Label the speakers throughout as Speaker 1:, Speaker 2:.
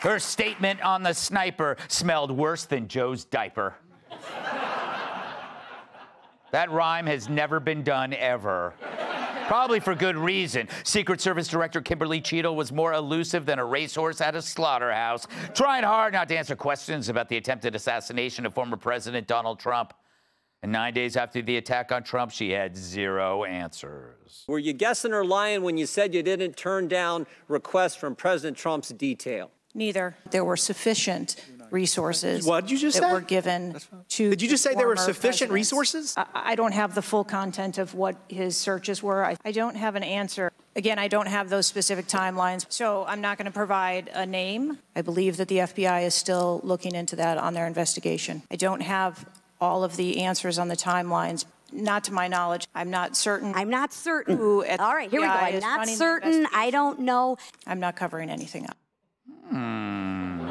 Speaker 1: Her statement on the sniper smelled worse than Joe's diaper. that rhyme has never been done ever. Probably for good reason. Secret Service Director Kimberly Cheatle was more elusive than a racehorse at a slaughterhouse, trying hard not to answer questions about the attempted assassination of former President Donald Trump. And nine days after the attack on Trump, she had zero answers.
Speaker 2: Were you guessing or lying when you said you didn't turn down requests from President Trump's detail?
Speaker 3: Neither. There were sufficient resources
Speaker 4: What did you just
Speaker 3: that
Speaker 4: say?
Speaker 3: were given to.
Speaker 4: Did you just say there were sufficient
Speaker 3: presidents.
Speaker 4: resources?
Speaker 3: I, I don't have the full content of what his searches were. I, I don't have an answer. Again, I don't have those specific timelines, so I'm not going to provide a name. I believe that the FBI is still looking into that on their investigation. I don't have all of the answers on the timelines. Not to my knowledge. I'm not certain.
Speaker 5: I'm not certain.
Speaker 3: Who at
Speaker 5: All right, here we go. I'm not certain. I don't know.
Speaker 3: I'm not covering anything up. Hmm.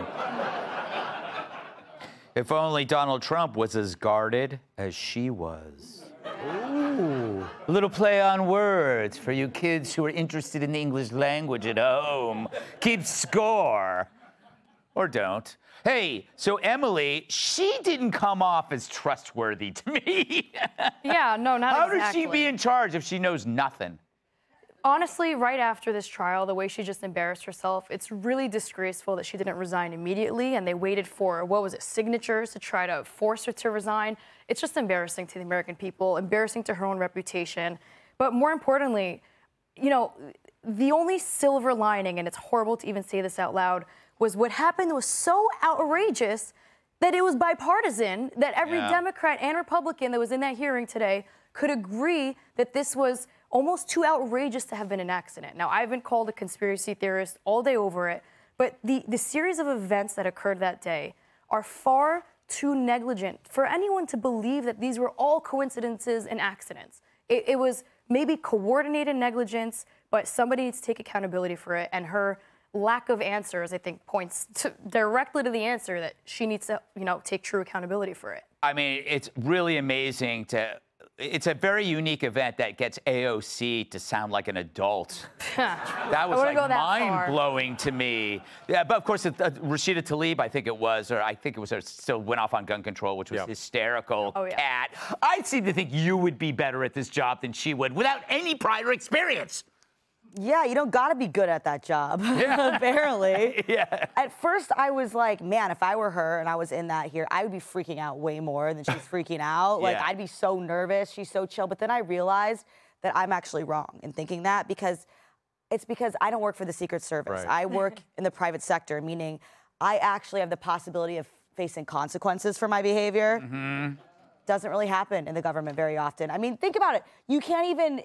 Speaker 1: If only Donald Trump was as guarded as she was. Ooh. A little play on words for you kids who are interested in the English language at home. Keep score. Or don't. Hey, so Emily, she didn't come off as trustworthy to me.
Speaker 6: Yeah, no, not
Speaker 1: How
Speaker 6: exactly.
Speaker 1: does she be in charge if she knows nothing?
Speaker 6: Honestly, right after this trial, the way she just embarrassed herself, it's really disgraceful that she didn't resign immediately and they waited for, what was it, signatures to try to force her to resign. It's just embarrassing to the American people, embarrassing to her own reputation. But more importantly, you know, the only silver lining, and it's horrible to even say this out loud, was what happened was so outrageous that it was bipartisan, that every
Speaker 1: Yeah.
Speaker 6: Democrat and Republican that was in that hearing today could agree that this was almost too outrageous to have been an accident. Now, I've been called a conspiracy theorist all day over it, but the, the series of events that occurred that day are far too negligent for anyone to believe that these were all coincidences and accidents. It, it was maybe coordinated negligence, but somebody needs to take accountability for it. And her lack of answers, I think, points to, directly to the answer that she needs to, you know, take true accountability for it.
Speaker 1: I mean, it's really amazing to. It's a very unique event that gets AOC to sound like an adult. That was like
Speaker 6: go that far.
Speaker 1: mind blowing to me. Yeah, but of course, uh, Rashida Tlaib, I think it was, or I think it was, her, still went off on gun control, which was
Speaker 4: Yeah.
Speaker 1: hysterical.
Speaker 6: Oh, yeah.
Speaker 1: Cat. I seem to think you would be better at this job than she would without any prior experience.
Speaker 7: Yeah, you don't gotta be good at that job. Apparently.
Speaker 1: Yeah.
Speaker 7: At first, I was like, man, if I were her and I was in that here, I would be freaking out way more than she's freaking out. Like,
Speaker 1: Yeah.
Speaker 7: I'd be so nervous. She's so chill. But then I realized that I'm actually wrong in thinking that because it's because I don't work for the Secret Service.
Speaker 4: Right.
Speaker 7: I work in the private sector, meaning I actually have the possibility of facing consequences for my behavior. Mm-hmm. Doesn't really happen in the government very often. I mean, think about it. You can't even.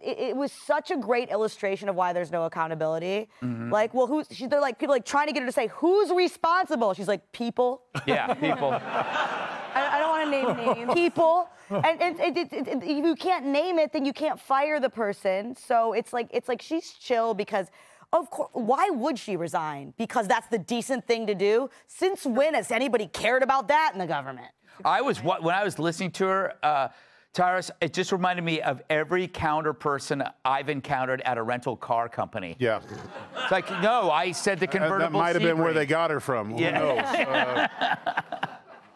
Speaker 7: It, it was such a great illustration of why there's no accountability. Mm-hmm. Like, well, who's? She, they're like people like trying to get her to say who's responsible. She's like people,
Speaker 1: Yeah, people.
Speaker 6: I, I don't want to name names.
Speaker 7: people, and, and, and it- it- it- if you can't name it, then you can't fire the person. So it's like it's like she's chill because. Of course, why would she resign? Because that's the decent thing to do. Since when has anybody cared about that in the government?
Speaker 1: I was when I was listening to her, uh, Tyrus. It just reminded me of every counter person I've encountered at a rental car company.
Speaker 8: Yeah.
Speaker 1: It's like, no, I said the
Speaker 8: That,
Speaker 1: convertible.
Speaker 8: that might have been where they got her from. Who
Speaker 1: Yeah.
Speaker 8: knows? Uh,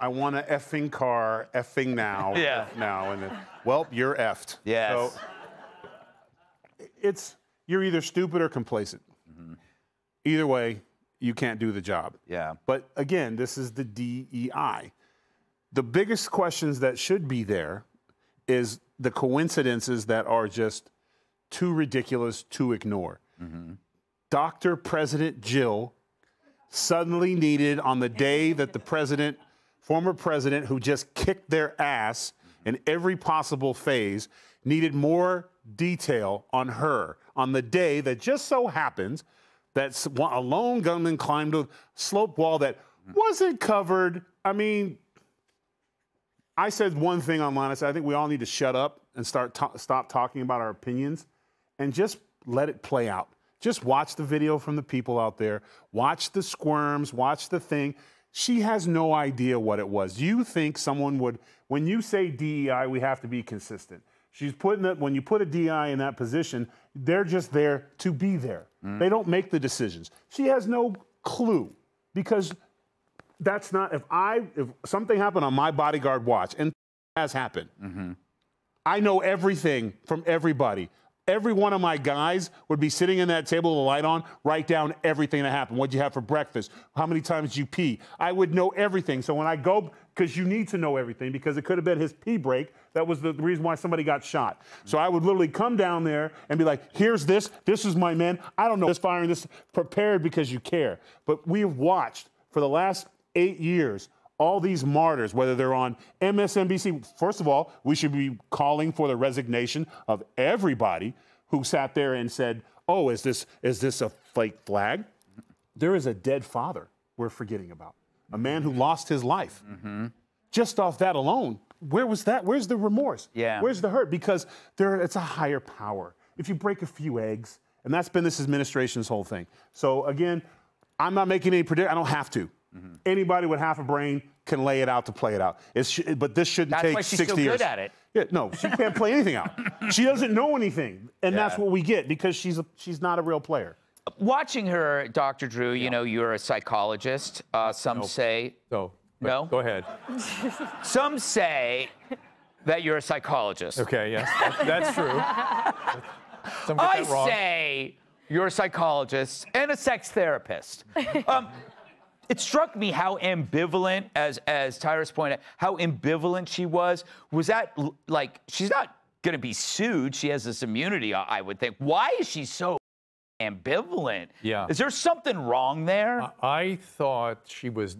Speaker 8: I want a effing car, effing now.
Speaker 1: Yeah.
Speaker 8: F now. And then, well, you're effed.
Speaker 1: Yes.
Speaker 8: So it's, you're either stupid or complacent. Mm-hmm. Either way, you can't do the job.
Speaker 1: Yeah.
Speaker 8: But again, this is the DEI. The biggest questions that should be there is the coincidences that are just too ridiculous to ignore. Mm-hmm. Dr. President Jill suddenly needed on the day that the president, former president who just kicked their ass in every possible phase, needed more detail on her on the day that just so happens that a lone gunman climbed a slope wall that wasn't covered. I mean, I said one thing online. I said, I think we all need to shut up and start ta- stop talking about our opinions and just let it play out. Just watch the video from the people out there. Watch the squirms. Watch the thing. She has no idea what it was. You think someone would, when you say DEI, we have to be consistent. She's putting that when you put a DI in that position, they're just there to be there. Mm. They don't make the decisions. She has no clue because that's not if I if something happened on my bodyguard watch and has happened. Mm-hmm. I know everything from everybody. Every one of my guys would be sitting in that table with a light on, write down everything that happened. What'd you have for breakfast? How many times did you pee? I would know everything. So when I go, because you need to know everything, because it could have been his pee break. That was the reason why somebody got shot. So I would literally come down there and be like, here's this. This is my man. I don't know this firing this prepared because you care. But we've watched for the last eight years all these martyrs, whether they're on MSNBC. First of all, we should be calling for the resignation of everybody who sat there and said, "Oh, is this is this a fake flag?" There is a dead father we're forgetting about, a man who lost his life. Just off that alone, where was that? Where's the remorse?
Speaker 1: Yeah.
Speaker 8: Where's the hurt? Because there, it's a higher power. If you break a few eggs, and that's been this administration's whole thing. So again, I'm not making any prediction. I don't have to.
Speaker 1: Mm-hmm.
Speaker 8: Anybody with half a brain can lay it out to play it out. It's, sh- but this shouldn't
Speaker 1: That's
Speaker 8: take
Speaker 1: why she's
Speaker 8: 60
Speaker 1: so good
Speaker 8: years.
Speaker 1: at it.
Speaker 8: Yeah, no, she can't play anything out. She doesn't know anything, and that's what we get because she's a, she's not a real player.
Speaker 1: Watching her, Dr. Drew, you know, you're a psychologist. Uh, some say,
Speaker 4: So,
Speaker 1: No?
Speaker 4: Go ahead.
Speaker 1: some say that you're a psychologist.
Speaker 4: Okay, yes, that- that's true. Some get
Speaker 1: I
Speaker 4: that wrong.
Speaker 1: say you're a psychologist and a sex therapist. um, it struck me how ambivalent, as as Tyrus pointed out, how ambivalent she was. Was that like she's not going to be sued? She has this immunity, I would think. Why is she so ambivalent?
Speaker 4: Yeah.
Speaker 1: Is there something wrong there?
Speaker 4: I thought she was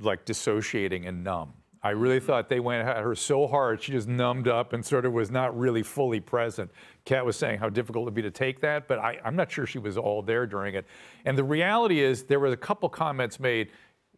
Speaker 4: like dissociating and numb. I really mm-hmm. thought they went at her so hard, she just numbed up and sort of was not really fully present. Kat was saying how difficult it would be to take that, but I, I'm not sure she was all there during it. And the reality is, there was a couple comments made.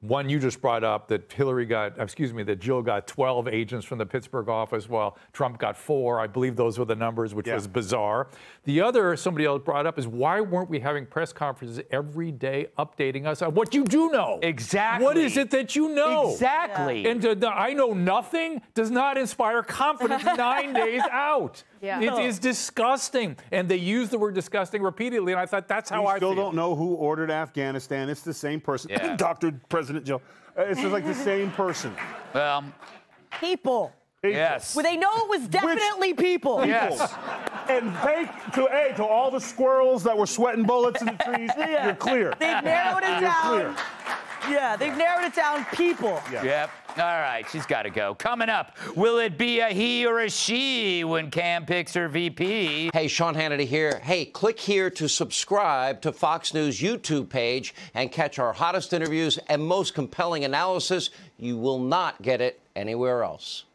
Speaker 4: One you just brought up that Hillary got, excuse me, that Jill got 12 agents from the Pittsburgh office while Trump got four. I believe those were the numbers, which
Speaker 8: Yeah.
Speaker 4: was bizarre. The other somebody else brought up is why weren't we having press conferences every day updating us on what you do know?
Speaker 1: Exactly.
Speaker 4: What is it that you know?
Speaker 1: Exactly.
Speaker 4: And to, the I know nothing does not inspire confidence nine days out.
Speaker 6: Yeah.
Speaker 4: It is disgusting. And they use the word disgusting repeatedly, and I thought that's how
Speaker 8: we
Speaker 4: I
Speaker 8: still
Speaker 4: feel.
Speaker 8: don't know who ordered Afghanistan. It's the same person.
Speaker 1: Yeah.
Speaker 8: Dr. President Joe. Uh, It's just like the same person.
Speaker 1: well,
Speaker 7: People.
Speaker 1: yes.
Speaker 7: Well, they know it was definitely people.
Speaker 1: Yes.
Speaker 8: And thank to hey to all the squirrels that were sweating bullets in the trees.
Speaker 7: Yeah.
Speaker 8: You're clear.
Speaker 7: They've narrowed it
Speaker 8: You're
Speaker 7: down.
Speaker 8: clear.
Speaker 7: Yeah, they've narrowed it down. People.
Speaker 1: Yep. All right, she's got to go. Coming up, will it be a he or a she when Cam picks her VP?
Speaker 5: Hey, Sean Hannity here. Hey, click here to subscribe to Fox News YouTube page and catch our hottest interviews and most compelling analysis. You will not get it anywhere else.